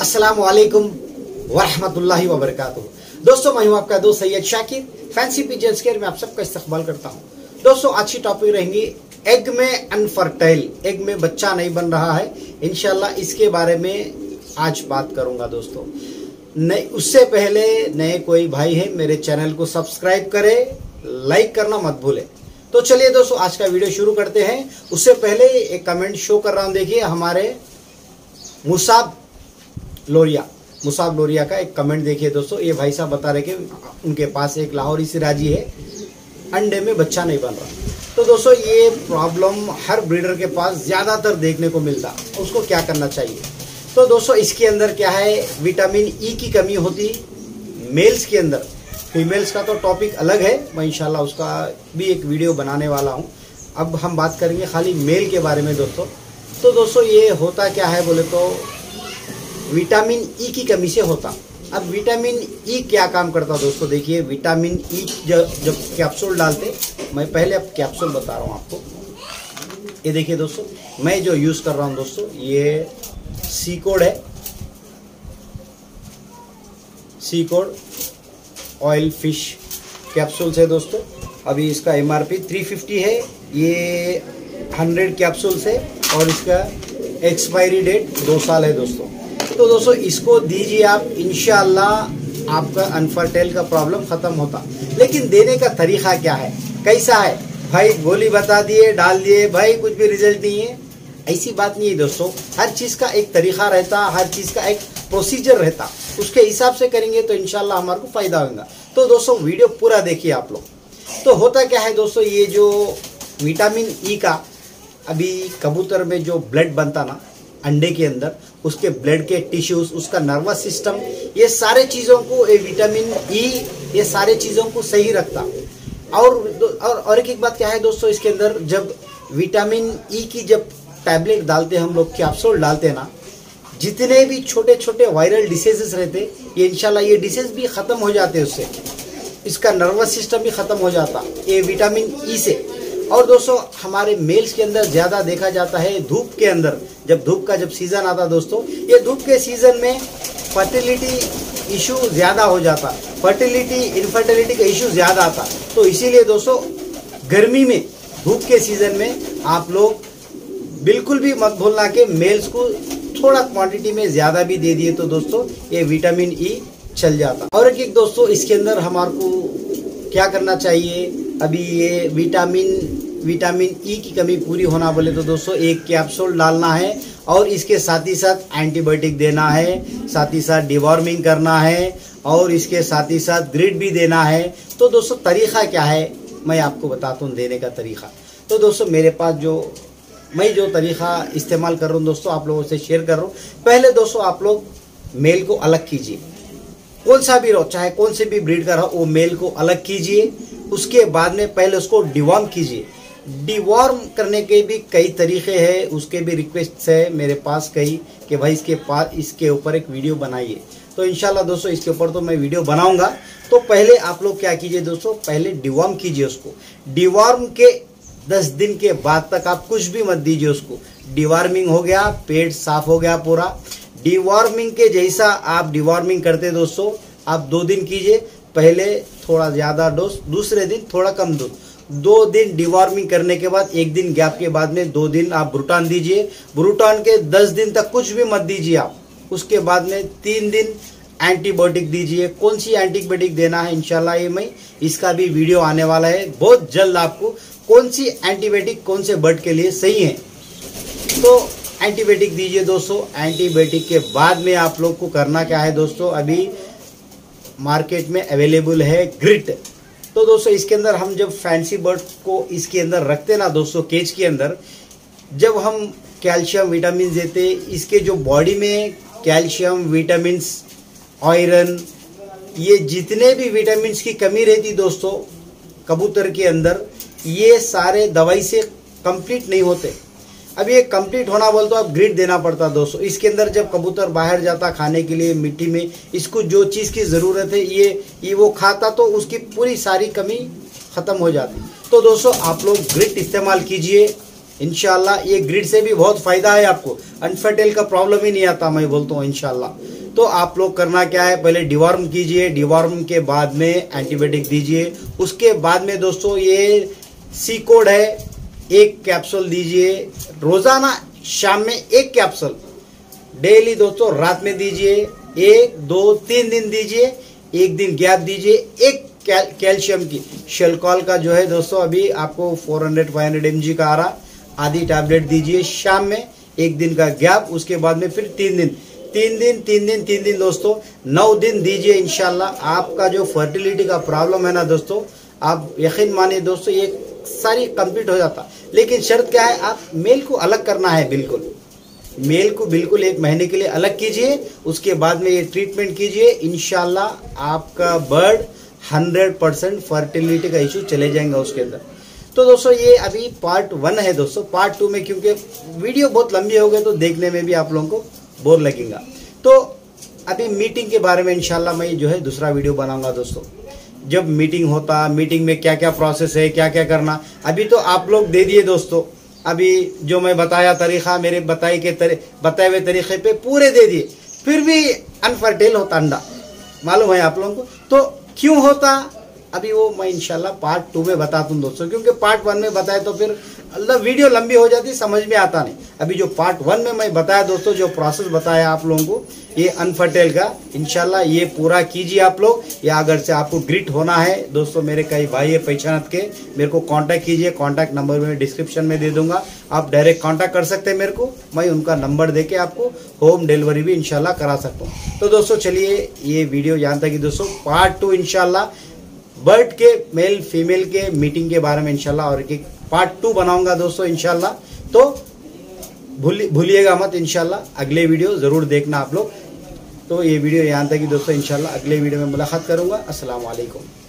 अस्सलाम वालेकुम वरहमतुल्लाहि वबरकातुहू दोस्तों, मैं हूँ आपका दोस्त Syed Shakir. Fancy pigeons care में आप सबका इस्तकबाल करता हूँ। दोस्तों, आज की टॉपिक रहेंगी एग में अनफर्टाइल एग में बच्चा नहीं बन रहा है। इनशाला इसके बारे में आज बात करूँगा दोस्तों। नहीं, उससे पहले नए कोई भाई है, मेरे चैनल को सब्सक्राइब करे लाइक करना मत भूलें। तो चलिए दोस्तों, आज का वीडियो शुरू करते हैं। उससे पहले एक कमेंट शो कर रहा हूँ। देखिए, हमारे मुसाब लोरिया, मुसाब लोरिया का एक कमेंट देखिए दोस्तों। ये भाई साहब बता रहे कि उनके पास एक लाहौरी सिराजी है, अंडे में बच्चा नहीं बन रहा। तो दोस्तों, ये प्रॉब्लम हर ब्रीडर के पास ज़्यादातर देखने को मिलता। उसको क्या करना चाहिए? तो दोस्तों, इसके अंदर क्या है? विटामिन ई e की कमी होती मेल्स के अंदर। फीमेल्स का तो टॉपिक अलग है। मैं इंशाल्लाह उसका भी एक वीडियो बनाने वाला हूँ। अब हम बात करेंगे खाली मेल के बारे में दोस्तों। तो दोस्तों, ये होता क्या है बोले तो विटामिन ई e की कमी से होता। अब विटामिन ई e क्या काम करता दोस्तों? देखिए, विटामिन ई e जब जब कैप्सूल डालते, मैं पहले अब कैप्सूल बता रहा हूँ आपको। ये देखिए दोस्तों, मैं जो यूज़ कर रहा हूँ दोस्तों, ये सी कोड है। Sea cod, oil, fish, capsules है दोस्तों। अभी इसका M R P three fifty है, ये हंड्रेड कैप्सूल्स है, और इसका एक्सपायरी डेट दो साल है दोस्तों। तो दोस्तों, इसको दीजिए आप इनशाला आपका अनफर्टेल का प्रॉब्लम खत्म होता। लेकिन देने का तरीका क्या है? कैसा है? भाई, गोली बता दिए, डाल दिए, भाई, कुछ भी रिज़ल्ट नहीं है। ऐसी बात नहीं है दोस्तों। हर चीज़ का एक तरीका रहता, हर चीज़ का एक प्रोसीजर रहता। उसके हिसाब से करेंगे तो इनशाला हमारे को फ़ायदा होगा। तो दोस्तों, वीडियो पूरा देखिए आप लोग। तो होता क्या है दोस्तों, ये जो विटामिन ई का, अभी कबूतर में जो ब्लड बनता ना, अंडे के अंदर उसके ब्लड के टिश्यूज उसका नर्वस सिस्टम ये सारे चीज़ों को ये विटामिन ई ये सारे चीज़ों को सही रखता। और और, और एक एक बात क्या है दोस्तों इसके अंदर? जब विटामिन ई की जब टैबलेट डालते हम लोग कैप्सूल डालते हैं ना जितने भी छोटे छोटे वायरल डिसीजेस रहते ये इंशाल्लाह ये डिसीज भी ख़त्म हो जाते उससे। इसका नर्वस सिस्टम भी ख़त्म हो जाता ये विटामिन ई से। और दोस्तों, हमारे मेल्स के अंदर ज़्यादा देखा जाता है धूप के अंदर। जब धूप का जब सीज़न आता दोस्तों, ये धूप के सीज़न में फर्टिलिटी इशू ज़्यादा हो जाता। फर्टिलिटी इनफर्टिलिटी का इशू ज़्यादा आता। तो इसीलिए दोस्तों, गर्मी में, धूप के सीज़न में आप लोग बिल्कुल भी मत भूलना कि मेल्स को थोड़ा क्वांटिटी में ज़्यादा भी दे दिए तो दोस्तों, ये विटामिन ई चल जाता। और एक एक दोस्तों, इसके अंदर हमारे को क्या करना चाहिए? अभी ये विटामिन विटामिन ई की कमी पूरी होना बोले तो दोस्तों, एक कैप्सूल डालना है और इसके साथ ही साथ एंटीबायोटिक देना है, साथ ही साथ डिवॉर्मिंग करना है और इसके साथ ही साथ ग्रिड भी देना है। तो दोस्तों, तरीका क्या है? मैं आपको बताता हूँ, देने का तरीका। तो दोस्तों, मेरे पास जो, मैं जो तरीका इस्तेमाल कर रहा हूँ दोस्तों, आप लोगों से शेयर कर रहा हूँ। पहले दोस्तों, आप लोग मेल को अलग कीजिए। कौन सा भी रहो चाहे कौन से भी ब्रीड का रहो वो मेल को अलग कीजिए। उसके बाद में पहले उसको डिवॉर्म कीजिए। डिवॉर्म करने के भी कई तरीके हैं, उसके भी रिक्वेस्ट है, मेरे पास कई कि भाई इसके पास, इसके ऊपर एक वीडियो बनाइए। तो इनशाला दोस्तों, इसके ऊपर तो मैं वीडियो बनाऊँगा। तो पहले आप लोग क्या कीजिए दोस्तों, पहले डिवॉर्म कीजिए उसको। डिवॉर्म के दस दिन के बाद तक आप कुछ भी मत दीजिए उसको। डिवॉर्मिंग हो गया पेट साफ़ हो गया पूरा। डिवॉर्मिंग के जैसा आप डिवॉर्मिंग करते दोस्तों, आप दो दिन कीजिए। पहले थोड़ा ज़्यादा डोज दूसरे दिन थोड़ा कम डोज दो दिन डिवॉर्मिंग करने के बाद, एक दिन गैप के बाद में दो दिन आप ब्रूटान दीजिए. ब्रूटान के दस दिन तक कुछ भी मत दीजिए आप. उसके बाद में तीन दिन एंटीबायोटिक दीजिए. कौन सी एंटीबायोटिक देना है? इनशाला ये मैं इसका भी वीडियो आने वाला है. बहुत जल्द आपको कौन सी एंटीबायोटिक कौन से बर्ड के लिए सही है? तो एंटीबायोटिक दीजिए दोस्तों. एंटीबायोटिक के बाद में आप लोग को करना क्या है दोस्तों? अभी मार्केट में अवेलेबल है ग्रिट तो दोस्तों, इसके अंदर हम जब फैंसी बर्ड को इसके अंदर रखते ना दोस्तों केज के अंदर, जब हम कैल्शियम विटामिन देते, इसके जो बॉडी में कैल्शियम विटामिन आयरन ये जितने भी विटामिन की कमी रहती दोस्तों, कबूतर के अंदर, ये सारे दवाई से कंप्लीट नहीं होते। अब ये कंप्लीट होना बोल तो अब ग्रिड देना पड़ता दोस्तों। इसके अंदर जब कबूतर बाहर जाता खाने के लिए मिट्टी में, इसको जो चीज़ की ज़रूरत है, ये ये वो खाता तो उसकी पूरी सारी कमी ख़त्म हो जाती। तो दोस्तों, आप लोग ग्रिड इस्तेमाल कीजिए। इनशाला ये ग्रिड से भी बहुत फ़ायदा है आपको। अनफर्टेल का प्रॉब्लम ही नहीं आता मैं बोलता हूँ इनशाला तो आप लोग करना क्या है, पहले डिवॉर्म कीजिए। डिवॉर्म के बाद में एंटीबायोटिक दीजिए। उसके बाद में दोस्तों, ये सी कोड है। एक कैप्सूल दीजिए। रोज़ाना शाम में एक कैप्सूल डेली दोस्तों रात में दीजिए। एक दो तीन दिन दीजिए। एक दिन गैप दीजिए। एक कैल, कैल्शियम की। शेलकॉल का जो है दोस्तों अभी आपको 400 500 एम का आ रहा। आधी टैबलेट दीजिए शाम में। एक दिन का गैप उसके बाद में फिर तीन दिन। तीन दिन तीन दिन तीन दिन दोस्तों। नौ दिन दीजिए इनशाला आपका जो फर्टिलिटी का प्रॉब्लम है ना दोस्तों आप यकीन मानिए दोस्तों ये सारी कंप्लीट हो जाता। लेकिन शर्त क्या है? आप मेल को अलग करना है, बिल्कुल। मेल को बिल्कुल एक महीने के लिए अलग कीजिए, उसके बाद में ये ट्रीटमेंट कीजिए। इनशाला आपका बर्ड हंड्रेड परसेंट फर्टिलिटी का इशू चले जाएँगे उसके अंदर। तो दोस्तों, ये अभी पार्ट वन है दोस्तों। पार्ट टू में क्योंकि वीडियो बहुत लंबी हो गई तो देखने में भी आप लोगों को बोर लगेगा। तो अभी मीटिंग के बारे में इनशाला मैं जो है दूसरा वीडियो बनाऊँगा दोस्तों। जब मीटिंग होता मीटिंग में क्या क्या प्रोसेस है क्या क्या करना अभी तो आप लोग दे दिए दोस्तों। अभी जो मैं बताया तरीका मेरे बताए के तरी, बताए हुए तरीके पे पूरे दे दिए। फिर भी अनफर्टेल होता अंडा। मालूम है आप लोगों को? तो क्यों होता? अभी वो मैं इंशाल्लाह पार्ट टू में बताता हूँ दोस्तों क्योंकि पार्ट वन में बताए तो फिर वीडियो लंबी हो जाती समझ में आता नहीं। अभी जो पार्ट वन में मैं बताया दोस्तों, जो प्रोसेस बताया आप लोगों को, ये अनफर्टेल का। इनशाला ये पूरा कीजिए आप लोग। या अगर से आपको ग्रिट होना है, दोस्तों, मेरे कई भाई है पहचानत के, मेरे को कांटेक्ट कीजिए। कांटेक्ट नंबर में डिस्क्रिप्शन में दे दूँगा। आप डायरेक्ट कांटेक्ट कर सकते हैं मेरे को। मैं उनका नंबर दे के आपको होम डिलीवरी भी इनशाला करा सकता हूँ। तो दोस्तों, चलिए ये वीडियो यहाँ तक दोस्तों पार्ट टू इनशाला बर्ड के मेल फीमेल के मीटिंग के बारे में इनशाला और एक पार्ट टू बनाऊँगा दोस्तों इनशाला तो भूलिएगा मत इनशाला अगले वीडियो ज़रूर देखना आप लोग। तो ये वीडियो यहाँ तक ही दोस्तों इनशाला अगले वीडियो में मुलाकात करूँगा। अस्सलाम वालेकुम